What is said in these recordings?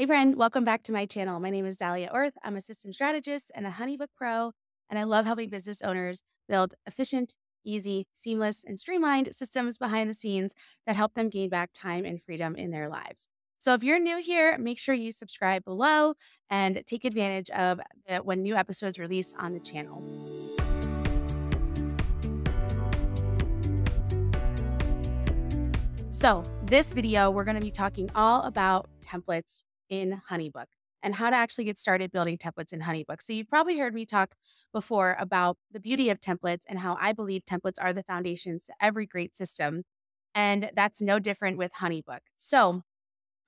Hey, friend, welcome back to my channel. My name is Dahlia Orth. I'm a system strategist and a Honeybook Pro, and I love helping business owners build efficient, easy, seamless, and streamlined systems behind the scenes that help them gain back time and freedom in their lives. So, if you're new here, make sure you subscribe below and take advantage of the, when new episodes release on the channel. So, this video, we're going to be talking all about templates in Honeybook and how to actually get started building templates in Honeybook. So, you've probably heard me talk before about the beauty of templates and how I believe templates are the foundations to every great system. And that's no different with Honeybook. So,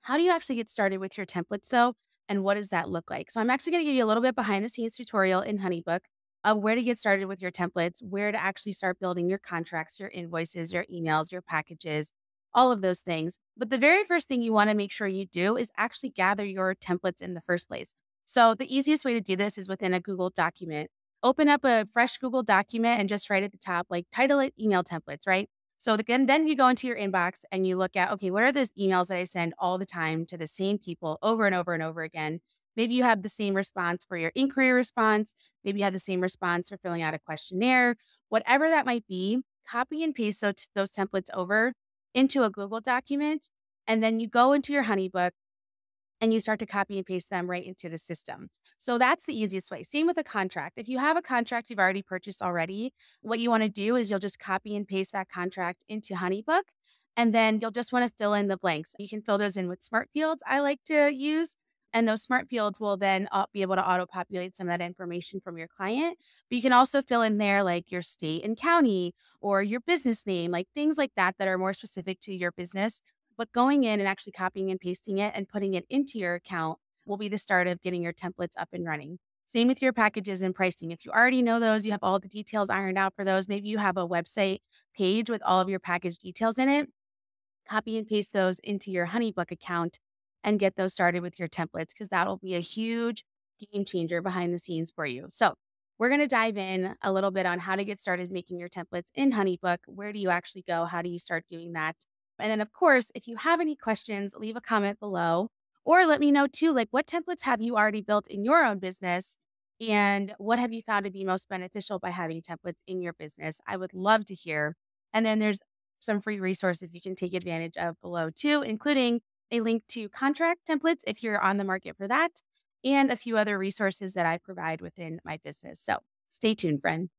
how do you actually get started with your templates though? And what does that look like? So, I'm actually going to give you a little bit behind the scenes tutorial in Honeybook of where to get started with your templates, where to actually start building your contracts, your invoices, your emails, your packages, all of those things. But the very first thing you want to make sure you do is actually gather your templates in the first place. So the easiest way to do this is within a Google document. Open up a fresh Google document and just write at the top, like title it email templates, right? So again, then you go into your inbox and you look at, okay, what are those emails that I send all the time to the same people over and over and over again? Maybe you have the same response for your inquiry response. Maybe you have the same response for filling out a questionnaire. Whatever that might be, copy and paste those, those templates over into a Google document. And then you go into your Honeybook and you start to copy and paste them right into the system. So that's the easiest way. Same with a contract. If you have a contract you've already purchased already, what you want to do is you'll just copy and paste that contract into Honeybook. And then you'll just want to fill in the blanks. You can fill those in with smart fields I like to use. And those smart fields will then be able to auto populate some of that information from your client. But you can also fill in there like your state and county or your business name, like things like that that are more specific to your business. But going in and actually copying and pasting it and putting it into your account will be the start of getting your templates up and running. Same with your packages and pricing. If you already know those, you have all the details ironed out for those. Maybe you have a website page with all of your package details in it. Copy and paste those into your Honeybook account and get those started with your templates because that'll be a huge game changer behind the scenes for you. So, we're going to dive in a little bit on how to get started making your templates in Honeybook. Where do you actually go? How do you start doing that? And then, of course, if you have any questions, leave a comment below or let me know too like, what templates have you already built in your own business? And what have you found to be most beneficial by having templates in your business? I would love to hear. And then there's some free resources you can take advantage of below too, including a link to contract templates if you're on the market for that, and a few other resources that I provide within my business. So stay tuned, friend.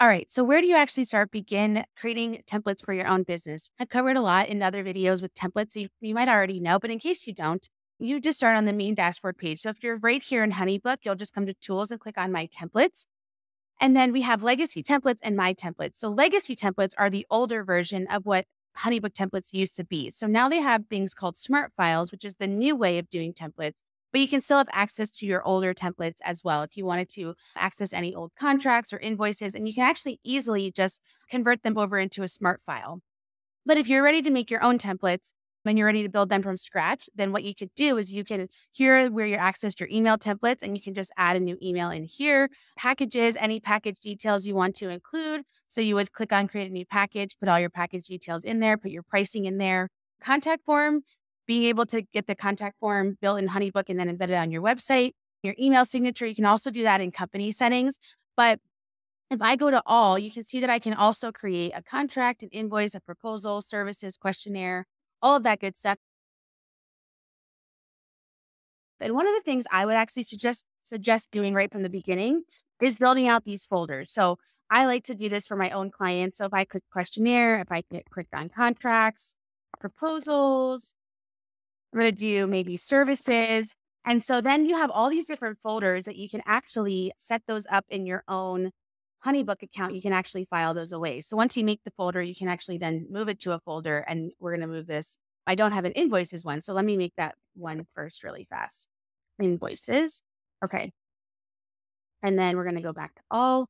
All right, so where do you actually start begin creating templates for your own business? I've covered a lot in other videos with templates you, you might already know, but in case you don't, you just start on the main dashboard page. So if you're right here in Honeybook, you'll just come to tools and click on my templates. And then we have legacy templates and my templates. So legacy templates are the older version of what Honeybook templates used to be. So now they have things called smart files, which is the new way of doing templates. But you can still have access to your older templates as well if you wanted to access any old contracts or invoices. And you can actually easily just convert them over into a smart file. But if you're ready to make your own templates, when you're ready to build them from scratch, then what you could do is you can here where you access your email templates and you can just add a new email in here, packages, any package details you want to include. So you would click on create a new package, put all your package details in there, put your pricing in there. Contact form, being able to get the contact form built in Honeybook and then embedded on your website. Your email signature, you can also do that in company settings. But if I go to all, you can see that I can also create a contract, an invoice, a proposal, services, questionnaire, all of that good stuff. And one of the things I would actually suggest suggest doing right from the beginning is building out these folders. So I like to do this for my own clients. So if I click questionnaire, if I click on contracts, proposals, I'm going to do maybe services. And so then you have all these different folders that you can actually set those up in your own Honeybook account, you can actually file those away. So once you make the folder, you can actually then move it to a folder and we're going to move this. I don't have an invoices one. So let me make that one first really fast. Invoices. Okay. And then we're going to go back to all.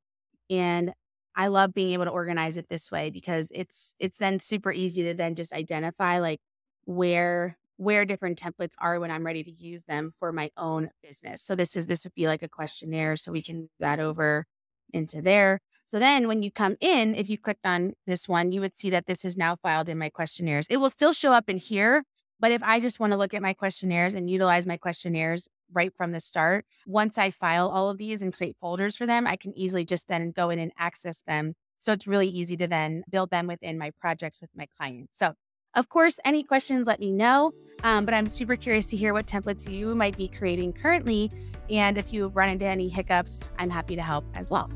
And I love being able to organize it this way because it's it's then super easy to then just identify like where where different templates are when I'm ready to use them for my own business. So this is this would be like a questionnaire. So we can move that over into there. So then when you come in, if you clicked on this one, you would see that this is now filed in my questionnaires. It will still show up in here, But if I just want to look at my questionnaires and utilize my questionnaires right from the start, once I file all of these and create folders for them, I can easily just then go in and access them. So it's really easy to then build them within my projects with my clients. So of course, any questions, let me know. Um, but I'm super curious to hear what templates you might be creating currently. And if you run into any hiccups, I'm happy to help as well.